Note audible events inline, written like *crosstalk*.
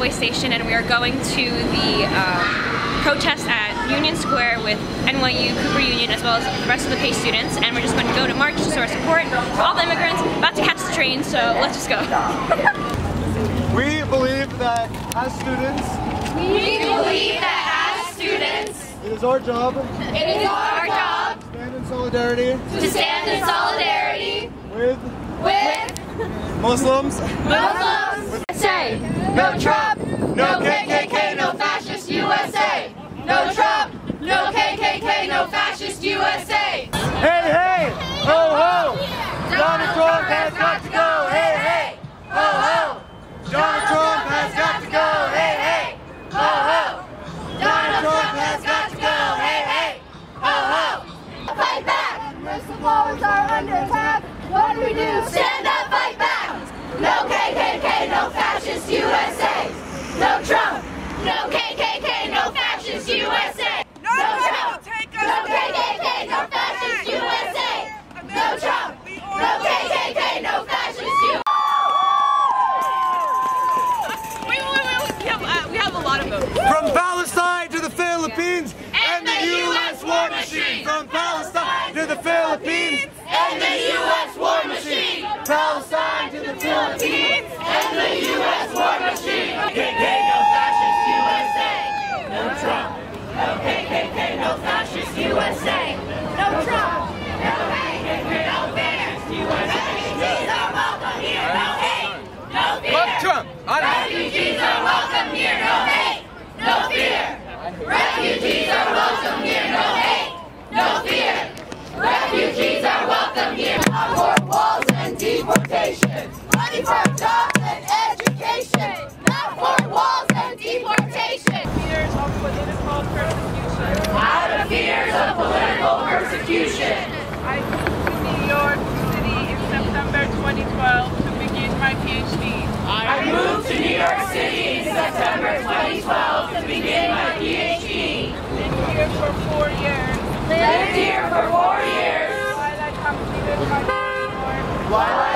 subway station and we are going to the um, protest at Union Square with NYU, Cooper Union, as well as the rest of the PACE students. And we're just going to go to march to show our support for all the immigrants. About to catch the train, so let's just go. *laughs* we believe that as students, we believe that as students, it is our job. It is our job to stand in solidarity. To stand in solidarity with with Muslims. Muslims. Say no Trump, no KKK, no fascist USA. No Trump, no KKK, no fascist USA. Hey, hey, ho, ho. Donald Trump has got to go. Hey, hey, ho, ho. Donald Trump has got to go. Hey, hey, ho, ho. Donald Trump has got to go. Hey, hey, ho, ho. Fight back. Whistleblowers are under attack. What do we do? Stand up, fight back. No KKK, no fascist USA. No Trump, no KKK, no fascist USA. No, Trump, no KKK, no fascist USA. No Trump, no KKK, no fascist USA. Wait, wait, wait, we have, uh, we have a lot of votes. From Palestine to the Philippines and, the U.S. war machine. I moved to New York City in September 2012 to begin my PhD. I moved to New York City in September 2012 to begin my PhD. Lived here for four years. Lived here for four years. While I completed my. While I